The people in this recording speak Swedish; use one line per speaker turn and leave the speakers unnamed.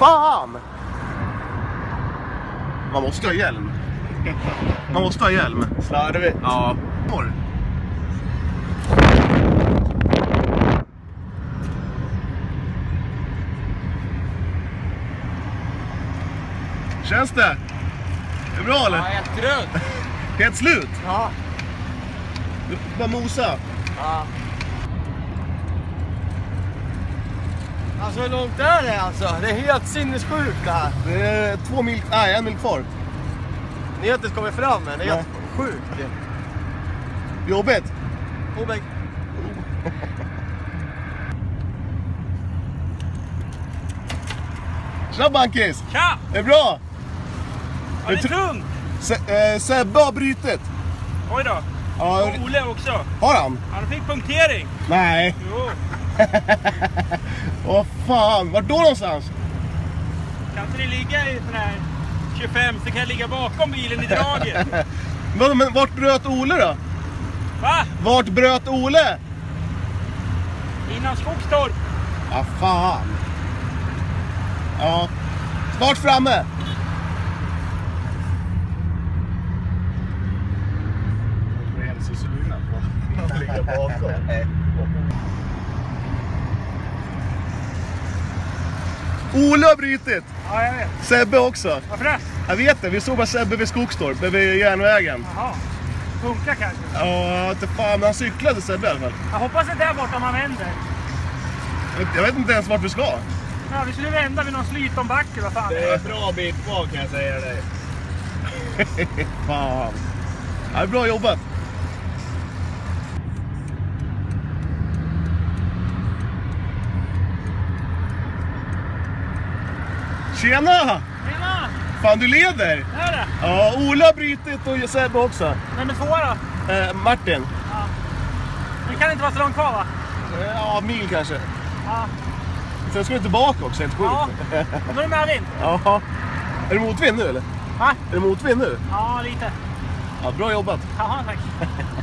fan! Man måste ha hjälm. Man måste ha hjälm.
Slarvigt.
Ja. Känns det? Är det bra
Ja,
eller?
helt trött.
Helt slut?
Ja.
Du får bara mosa.
ja. Alltså hur långt är det alltså? Det är helt sinnessjukt det här.
Det är två mil, nej en mil kvar.
Ni har inte ens kommit fram än. Det är helt sjukt.
Jobbigt.
Obäck.
Tja Bankis!
Tja!
Är det bra?
Ja, det är tungt!
Se, eh, Sebbe har brutit.
Oj då.
Ja,
Och Ole också.
har han?
Han fick punktering.
Nej.
Jo.
Vad fan, vart då någonstans?
Kan inte det ligga i sån här 25 så kan jag ligga bakom bilen i draget.
Men, men vart bröt Ole då?
Va?
Vart bröt Ole?
Innan Skogstorp.
Ja, fan. Ja, snart framme. Ole har brutit.
Ja, jag vet.
Sebbe också.
Varför det?
Jag vet det, vi såg bara Sebbe vid Skogstorp, vid järnvägen.
Jaha. Funkar kanske.
Ja, inte fan, men han cyklade Sebbe i alla fall.
Jag hoppas att det är borta man vänder.
Jag vet- Jag vet inte ens vart vi ska.
Ja, vi skulle vända vid någon Slytonbacke, vad fan.
Det är bra bit kvar kan jag säga dig.
Fan. Ja, bra jobbat. Tjena!
Tjena!
Fan du leder!
Är det.
Ja, Ola har brutit och Sebbe också.
Vem är tvåa då?
Eh, Martin.
Det kan inte vara så långt kvar va?
Ja, mil kanske.
Ja.
Sen ska du tillbaka också, helt sjukt.
Ja. Nu är det medvind.
Ja. Är det motvind nu eller?
Va?
Är det motvind nu?
Ja, lite.
Ja, bra jobbat.
Jaha, tack.